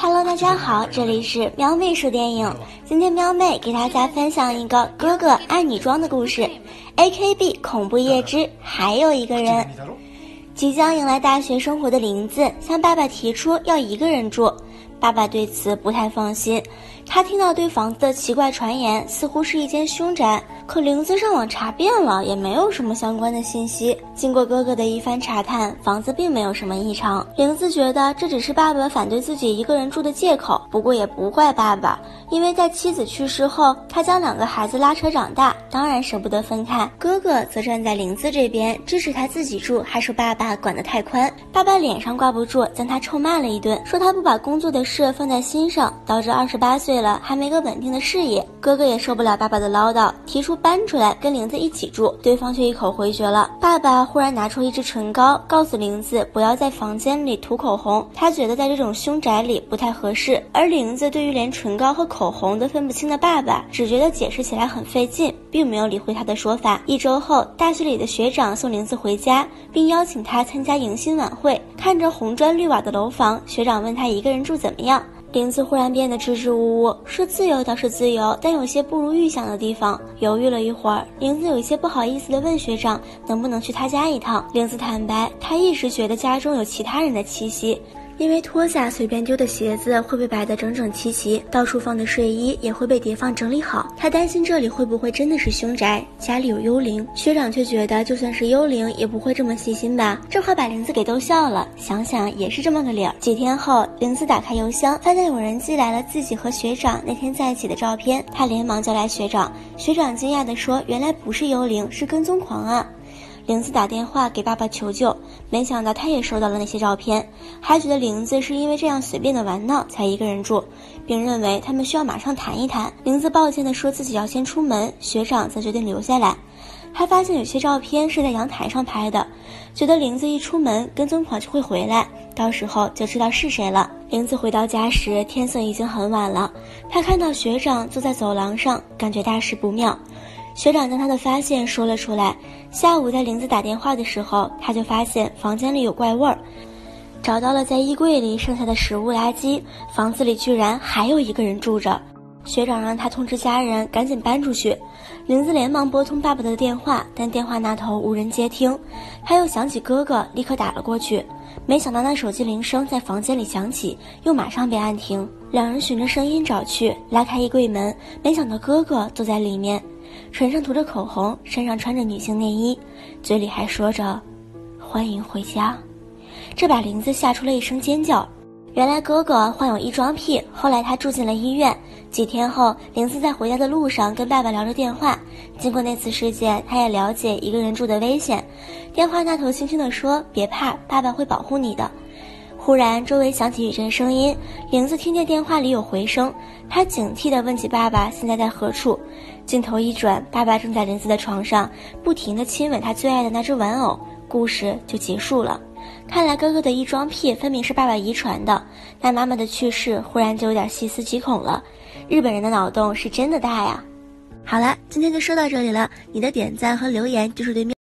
Hello，大家好，这里是喵妹说电影。今天喵妹给大家分享一个哥哥爱女装的故事，AKB 恐怖夜之还有一个人。即将迎来大学生活的林子向爸爸提出要一个人住，爸爸对此不太放心。他听到对房子的奇怪传言，似乎是一间凶宅。可玲子上网查遍了，也没有什么相关的信息。经过哥哥的一番查探，房子并没有什么异常。玲子觉得这只是爸爸反对自己一个人住的借口。不过也不怪爸爸，因为在妻子去世后，他将两个孩子拉扯长大，当然舍不得分开。哥哥则站在玲子这边，支持他自己住，还说爸爸管得太宽。爸爸脸上挂不住，将他臭骂了一顿，说他不把工作的事放在心上，导致二十八岁了还没个稳定的事业。哥哥也受不了爸爸的唠叨，提出。搬出来跟玲子一起住，对方却一口回绝了。爸爸忽然拿出一支唇膏，告诉玲子不要在房间里涂口红，他觉得在这种凶宅里不太合适。而玲子对于连唇膏和口红都分不清的爸爸，只觉得解释起来很费劲，并没有理会他的说法。一周后，大学里的学长送玲子回家，并邀请她参加迎新晚会。看着红砖绿瓦的楼房，学长问他一个人住怎么样。玲子忽然变得支支吾吾，说自由倒是自由，但有些不如预想的地方。犹豫了一会儿，玲子有一些不好意思地问学长，能不能去他家一趟。玲子坦白，她一直觉得家中有其他人的气息。因为脱下随便丢的鞋子会被摆得整整齐齐，到处放的睡衣也会被叠放整理好。他担心这里会不会真的是凶宅，家里有幽灵。学长却觉得就算是幽灵也不会这么细心吧。这话把玲子给逗笑了，想想也是这么个理儿。几天后，玲子打开邮箱，发现有人寄来了自己和学长那天在一起的照片，他连忙叫来学长。学长惊讶地说：“原来不是幽灵，是跟踪狂啊！”玲子打电话给爸爸求救，没想到他也收到了那些照片，还觉得玲子是因为这样随便的玩闹才一个人住，并认为他们需要马上谈一谈。玲子抱歉地说自己要先出门，学长则决定留下来。他发现有些照片是在阳台上拍的，觉得玲子一出门跟踪狂就会回来，到时候就知道是谁了。玲子回到家时，天色已经很晚了，她看到学长坐在走廊上，感觉大事不妙。学长将他的发现说了出来。下午在玲子打电话的时候，他就发现房间里有怪味儿，找到了在衣柜里剩下的食物垃圾。房子里居然还有一个人住着。学长让他通知家人赶紧搬出去。玲子连忙拨通爸爸的电话，但电话那头无人接听。他又想起哥哥，立刻打了过去。没想到那手机铃声在房间里响起，又马上被按停。两人循着声音找去，拉开衣柜门，没想到哥哥坐在里面。唇上涂着口红，身上穿着女性内衣，嘴里还说着“欢迎回家”，这把玲子吓出了一声尖叫。原来哥哥患有异装癖，后来他住进了医院。几天后，玲子在回家的路上跟爸爸聊着电话。经过那次事件，他也了解一个人住的危险。电话那头轻轻地说：“别怕，爸爸会保护你的。”忽然，周围响起一阵声音，玲子听见电话里有回声，她警惕地问起爸爸现在在何处。镜头一转，爸爸正在玲子的床上，不停地亲吻他最爱的那只玩偶。故事就结束了。看来哥哥的异装癖分明是爸爸遗传的，那妈妈的去世忽然就有点细思极恐了。日本人的脑洞是真的大呀！好了，今天就说到这里了，你的点赞和留言就是对面。